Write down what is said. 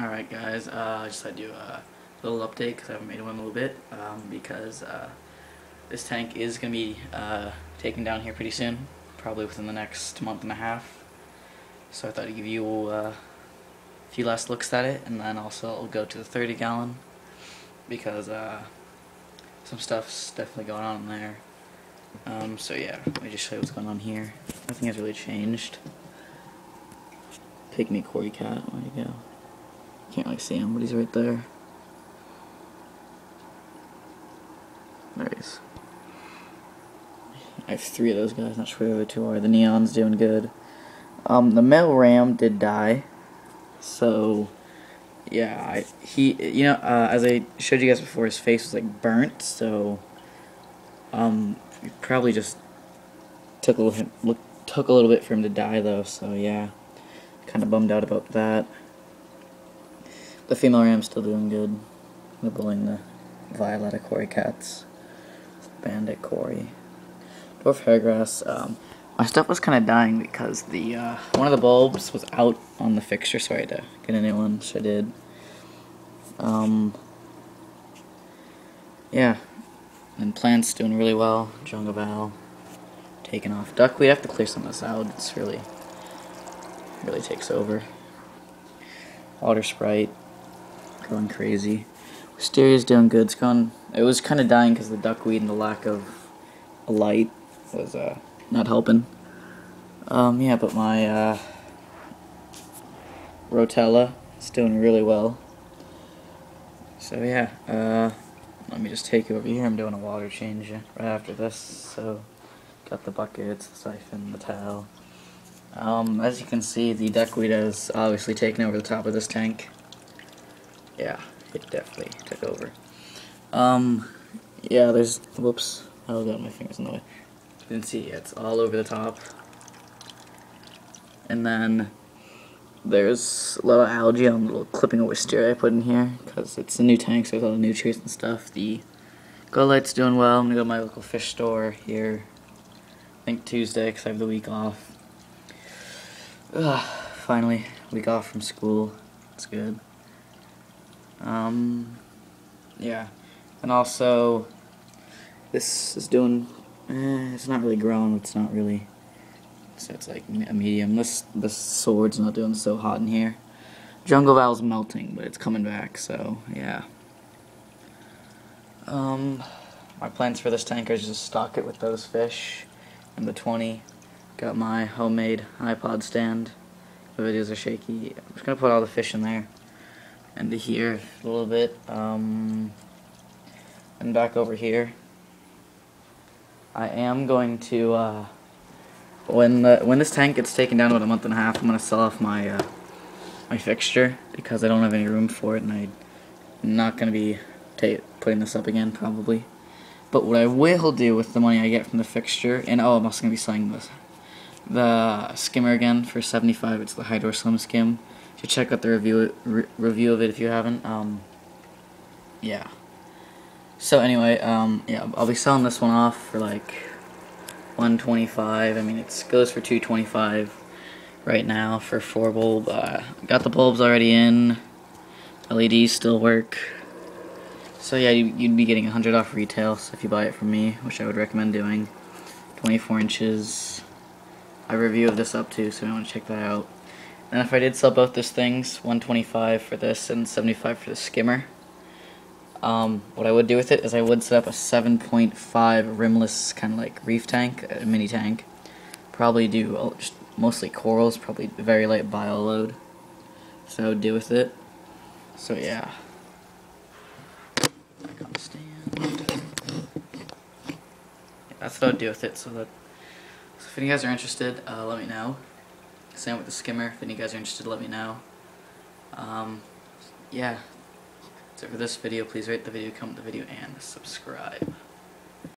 Alright guys, uh, I just had to do a little update because I haven't made one in a little bit um, because uh, this tank is going to be uh, taken down here pretty soon, probably within the next month and a half. So I thought I'd give you uh, a few last looks at it and then also I'll go to the 30 gallon because uh, some stuff's definitely going on in there. Um, so yeah, let me just show you what's going on here. Nothing has really changed. Pygmy Cory Cat, where you go? Can't really see him, but he's right there. There he is. I have three of those guys, not sure where the other two are. The Neon's doing good. Um, the male ram did die. So, yeah, I, he, you know, uh, as I showed you guys before, his face was like burnt, so, um, probably just took a little, look, took a little bit for him to die though, so yeah, kind of bummed out about that. The female ram's still doing good. Nibbling the Violetta Cory cats. Bandit Cory. Dwarf Hairgrass. Um, my stuff was kind of dying because the uh, one of the bulbs was out on the fixture, so I had to get a new one, so I did. Um, yeah. And plants doing really well. Jungle Val taking off. Duck, we have to clear some of this out. It's really, really takes over. Water Sprite going crazy. Wisteria's doing good. It's gone. It was kind of dying because the duckweed and the lack of a light was uh, not helping. Um, yeah, but my uh, Rotala is doing really well. So yeah, uh, let me just take you over here. I'm doing a water change right after this. So got the buckets, the siphon, the towel. Um, as you can see, the duckweed has obviously taken over the top of this tank yeah, it definitely took over. Um, yeah, there's, whoops, I got my fingers in the way. You can see it's all over the top. And then there's a lot of algae on the little clipping of wisteria I put in here because it's a new tank, so there's all the nutrients and stuff. The Go Light's doing well. I'm gonna go to my local fish store here. I think Tuesday because I have the week off. Ugh, finally, week off from school. It's good. Um, yeah. And also, this is doing, eh, it's not really growing, it's not really, so it's like a medium. This, this sword's not doing so hot in here. Jungle Val's melting, but it's coming back, so, yeah. Um, my plans for this tank are just stock it with those fish and the 20. Got my homemade iPod stand. The videos are shaky. I'm just gonna put all the fish in there and to here a little bit um, and back over here. I am going to uh, when the when this tank gets taken down about a month and a half I'm gonna sell off my uh, my fixture because I don't have any room for it and I'm not gonna be putting this up again probably. But what I will do with the money I get from the fixture and oh I'm also gonna be selling this the skimmer again for 75 it's the Hydro Slim Skim should check out the review re review of it if you haven't. Um, yeah. So anyway, um, yeah, I'll be selling this one off for like 125. I mean, it goes for 225 right now for four bulb. Uh, got the bulbs already in. LEDs still work. So yeah, you'd be getting 100 off retail so if you buy it from me, which I would recommend doing. 24 inches. I review of this up too, so you want to check that out. And if I did sell both those things, 125 for this and 75 for the skimmer, um, what I would do with it is I would set up a 7.5 rimless kind of like reef tank, a mini tank. Probably do just mostly corals, probably very light bio load. So I would do with it. So. Yeah, that's what I would do with it. So that. So if you guys are interested, uh, let me know. Same with the skimmer. If any of you guys are interested, let me know. Um, yeah. So for this video, please rate the video, comment the video, and subscribe.